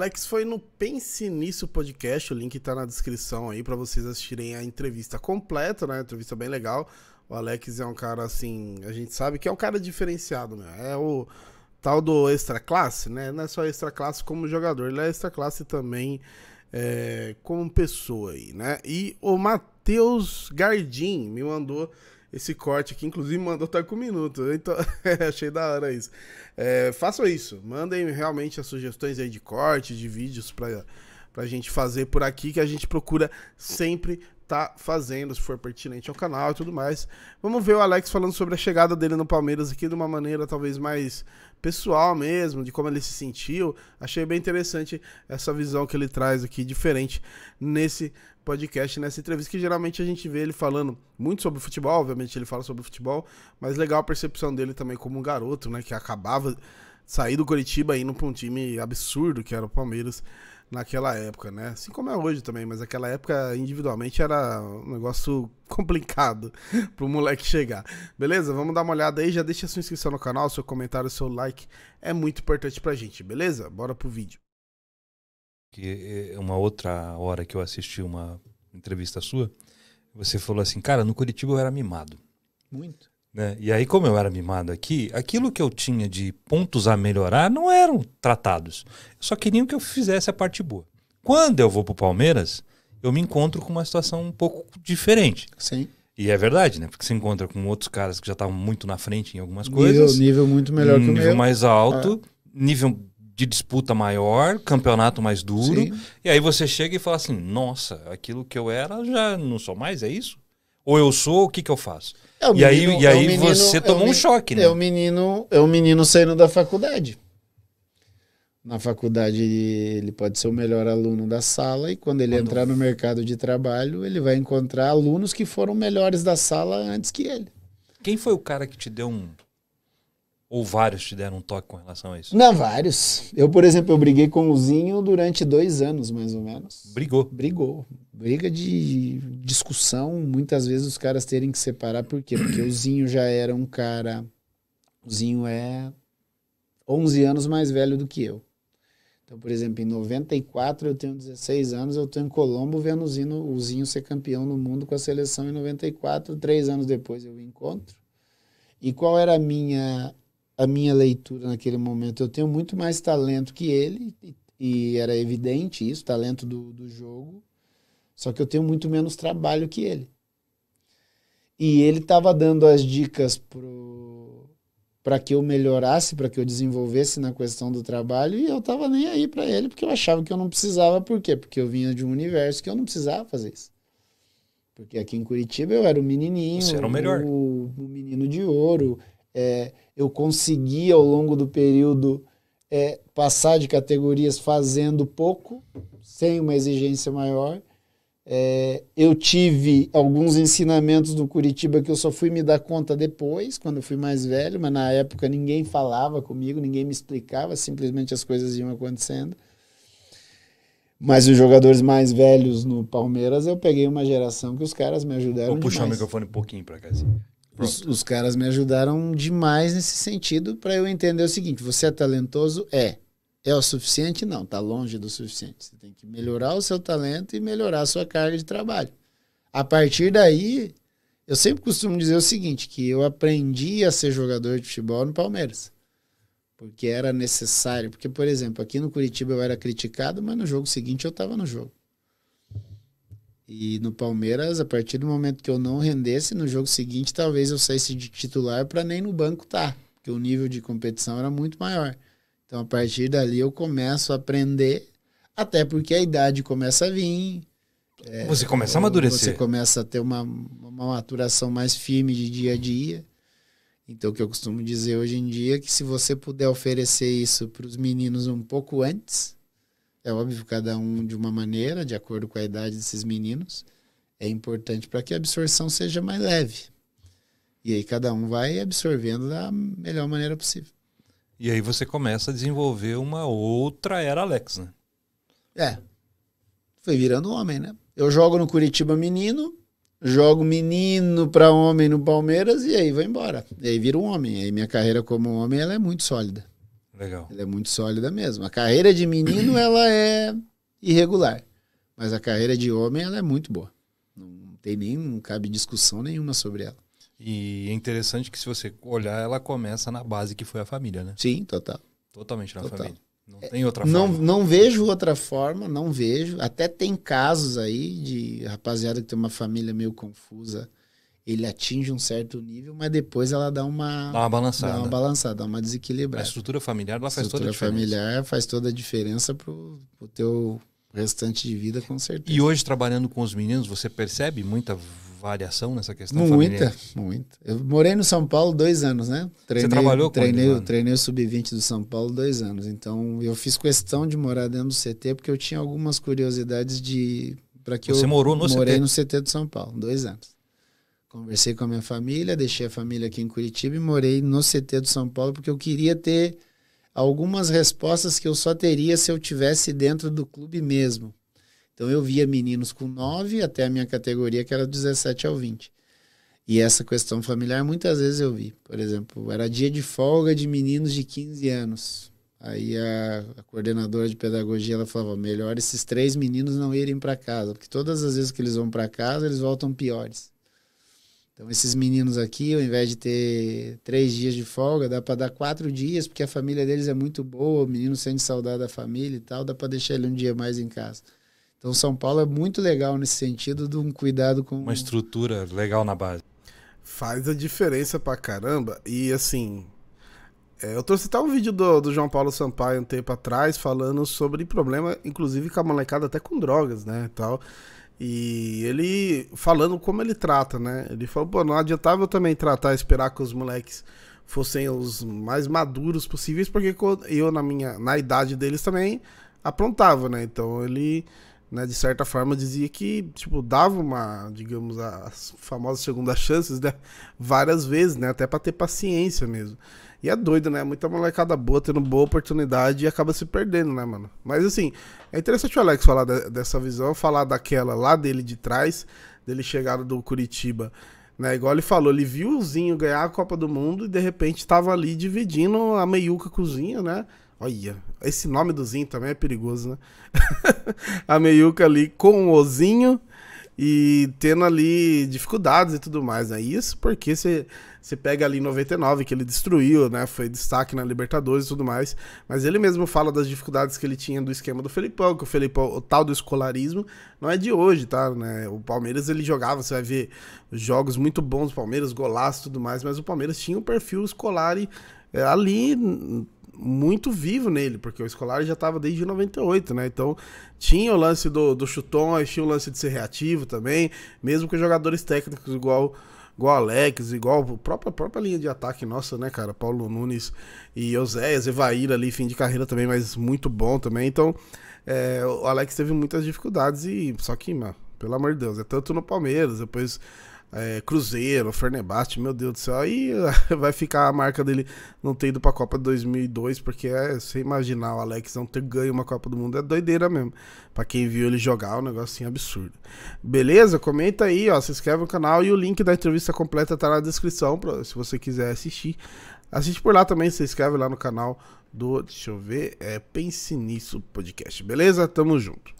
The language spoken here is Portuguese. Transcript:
Alex foi no Pense Nisso Podcast, o link tá na descrição aí para vocês assistirem a entrevista completa, né? Entrevista bem legal. O Alex é um cara assim, a gente sabe que é um cara diferenciado, né? É o tal do extra classe, né? Não é só extra classe como jogador, ele é extra classe também é, como pessoa aí, né? E o Matheus Gardim me mandou esse corte aqui, inclusive mandou estar com um minuto. Então, achei da hora isso. É, façam isso, mandem realmente as sugestões aí de corte, de vídeos para pra gente fazer por aqui, que a gente procura sempre tá fazendo, se for pertinente ao canal e tudo mais. Vamos ver o Alex falando sobre a chegada dele no Palmeiras aqui de uma maneira talvez mais pessoal mesmo, de como ele se sentiu. Achei bem interessante essa visão que ele traz aqui, diferente nesse podcast, nessa entrevista, que geralmente a gente vê ele falando muito sobre futebol, obviamente ele fala sobre futebol, mas legal a percepção dele também como um garoto, né, que acabava sair do Curitiba indo para um time absurdo que era o Palmeiras naquela época, né? Assim como é hoje também, mas naquela época individualmente era um negócio complicado pro moleque chegar. Beleza? Vamos dar uma olhada aí, já deixa sua inscrição no canal, seu comentário, seu like, é muito importante pra gente, beleza? Bora pro vídeo. Que é uma outra hora que eu assisti uma entrevista sua, você falou assim, cara, no Curitiba eu era mimado. Muito. Né? E aí, como eu era mimado aqui, aquilo que eu tinha de pontos a melhorar não eram tratados. Só queriam que eu fizesse a parte boa. Quando eu vou pro Palmeiras, eu me encontro com uma situação um pouco diferente. Sim. E é verdade, né? Porque você encontra com outros caras que já estavam muito na frente em algumas Nível, coisas. nível muito melhor um que o nível meu. mais alto, nível de disputa maior, campeonato mais duro. Sim. E aí você chega e fala assim: nossa, aquilo que eu era já não sou mais, é isso? Ou eu sou, o que, que eu faço? É E aí- menino- e é o aí menino- você é tomou um men- choque, né? É o menino, é o menino saindo da faculdade. Na faculdade ele pode ser o melhor aluno da sala e quando ele Quando- entrar no mercado de trabalho, ele vai encontrar alunos que foram melhores da sala antes que ele. Quem foi o cara que te deu um. Ou vários te deram um toque com relação a isso? Não, vários. Eu, por exemplo, eu briguei com o Zinho durante dois anos, mais ou menos. Brigou. Brigou. Briga de discussão, muitas vezes os caras terem que separar. Por quê? Porque o Zinho já era um cara. O Zinho é 11 anos mais velho do que eu. Então, por exemplo, em 94 eu tenho 16 anos, eu estou em Colombo vendo o Zinho, o Zinho ser campeão no mundo com a seleção em 94. Três anos depois eu o encontro. E qual era a minha, a minha leitura naquele momento? Eu tenho muito mais talento que ele, e, era evidente isso, talento do, do jogo. Só que eu tenho muito menos trabalho que ele. E ele estava dando as dicas para que eu melhorasse, para que eu desenvolvesse na questão do trabalho, e eu estava nem aí para ele, porque eu achava que eu não precisava. Por quê? Porque eu vinha de um universo que eu não precisava fazer isso. Porque aqui em Curitiba eu era o menininho, Você era o melhor. o, o menino de ouro. É, eu consegui, ao longo do período, é, passar de categorias fazendo pouco, sem uma exigência maior. É, eu tive alguns ensinamentos do Curitiba que eu só fui me dar conta depois, quando eu fui mais velho, mas na época ninguém falava comigo, ninguém me explicava, simplesmente as coisas iam acontecendo. Mas os jogadores mais velhos no Palmeiras, eu peguei uma geração que os caras me ajudaram Vou puxar o demais. microfone um pouquinho pra cá. Assim. Os, os caras me ajudaram demais nesse sentido para eu entender o seguinte: você é talentoso? É. É o suficiente? Não, tá longe do suficiente. Você tem que melhorar o seu talento e melhorar a sua carga de trabalho. A partir daí, eu sempre costumo dizer o seguinte: que eu aprendi a ser jogador de futebol no Palmeiras. Porque era necessário. Porque, por exemplo, aqui no Curitiba eu era criticado, mas no jogo seguinte eu estava no jogo. E no Palmeiras, a partir do momento que eu não rendesse, no jogo seguinte, talvez eu saísse de titular para nem no banco tá, porque o nível de competição era muito maior. Então, a partir dali, eu começo a aprender, até porque a idade começa a vir. Você começa a amadurecer. Você começa a ter uma, uma maturação mais firme de dia a dia. Então, o que eu costumo dizer hoje em dia é que se você puder oferecer isso para os meninos um pouco antes, é óbvio, cada um de uma maneira, de acordo com a idade desses meninos, é importante para que a absorção seja mais leve. E aí cada um vai absorvendo da melhor maneira possível. E aí você começa a desenvolver uma outra era Alex, né? É. Foi virando homem, né? Eu jogo no Curitiba menino, jogo menino para homem no Palmeiras e aí vou embora. E aí vira um homem. E aí minha carreira como homem ela é muito sólida. Legal. Ela é muito sólida mesmo. A carreira de menino, ela é irregular. Mas a carreira de homem, ela é muito boa. Não tem nem, não cabe discussão nenhuma sobre ela. E é interessante que se você olhar, ela começa na base que foi a família, né? Sim, total. Totalmente na Total. família. Não tem outra Não, forma. não vejo outra forma, não vejo. Até tem casos aí de rapaziada que tem uma família meio confusa. Ele atinge um certo nível, mas depois ela dá uma, Dá uma balançada. dá uma balançada, dá uma A desequilibrada. estrutura familiar ela faz toda a estrutura diferença. familiar faz toda a diferença pro, pro teu restante de vida, com certeza. E hoje, trabalhando com os meninos, você percebe muita variação nessa questão Muita, familiar? muita. Eu morei no São Paulo dois anos, né? Treinei, trabalhou com treinei, né? treinei o Sub-20 do São Paulo dois anos. Então eu fiz questão de morar dentro do CT porque eu tinha algumas curiosidades de para que Você eu morou no morei CT? no CT do São Paulo, dois anos. Conversei com a minha família, deixei a família aqui em Curitiba e morei no CT do São Paulo porque eu queria ter algumas respostas que eu só teria se eu tivesse dentro do clube mesmo. Então eu via meninos com 9 até a minha categoria, que era 17 ao 20. E essa questão familiar muitas vezes eu vi. Por exemplo, era dia de folga de meninos de 15 anos. Aí a, a coordenadora de pedagogia ela falava: melhor esses três meninos não irem para casa, porque todas as vezes que eles vão para casa, eles voltam piores. Então, esses meninos aqui, ao invés de ter três dias de folga, dá para dar quatro dias, porque a família deles é muito boa, o menino sente saudade da família e tal, dá para deixar ele um dia mais em casa. Então, São Paulo é muito legal nesse sentido de um cuidado com. Uma estrutura legal na base. Faz a diferença pra caramba. E assim. é, eu trouxe até um vídeo do, do João Paulo Sampaio um tempo atrás falando sobre problema, inclusive com a molecada até com drogas, né? E tal. E ele falando como ele trata, né? Ele falou, pô, não adiantava eu também tratar, esperar que os moleques fossem os mais maduros possíveis, porque eu, na minha na idade deles, também aprontava, né? Então ele, né, de certa forma, dizia que, tipo, dava uma, digamos, as famosas segundas chances, né? Várias vezes, né? Até pra ter paciência mesmo. E é doido, né? Muita molecada boa tendo boa oportunidade e acaba se perdendo, né, mano? Mas assim, é interessante o Alex falar de- dessa visão, falar daquela lá dele de trás, dele chegado do Curitiba. Né, igual ele falou, ele viu o Zinho ganhar a Copa do Mundo e de repente tava ali dividindo a meiuca cozinha, né? Olha, esse nome do Zinho também é perigoso, né? a meiuca ali com o Zinho e tendo ali dificuldades e tudo mais, né? Isso porque você pega ali em 99 que ele destruiu, né? Foi destaque na Libertadores e tudo mais, mas ele mesmo fala das dificuldades que ele tinha do esquema do Felipão, que o Felipão, o tal do escolarismo não é de hoje, tá, né? O Palmeiras ele jogava, você vai ver jogos muito bons do Palmeiras, golaço e tudo mais, mas o Palmeiras tinha um perfil escolar e, é, ali muito vivo nele, porque o escolar já estava desde 98, né? Então tinha o lance do, do chutão, tinha o lance de ser reativo também, mesmo com jogadores técnicos igual igual Alex, igual a própria, própria linha de ataque nossa, né, cara? Paulo Nunes e Oséias, Evair ali, fim de carreira também, mas muito bom também. Então, é, o Alex teve muitas dificuldades e só que, mano, pelo amor de Deus, é tanto no Palmeiras, depois é, Cruzeiro, Fenerbahçe, meu Deus do céu, aí vai ficar a marca dele não ter ido pra Copa de 2002, porque é, você imaginar o Alex não ter ganho uma Copa do Mundo é doideira mesmo. Pra quem viu ele jogar, é um negocinho absurdo. Beleza? Comenta aí, ó, se inscreve no canal e o link da entrevista completa tá na descrição, pra, se você quiser assistir. Assiste por lá também, se inscreve lá no canal do, deixa eu ver, é Pense Nisso Podcast, beleza? Tamo junto.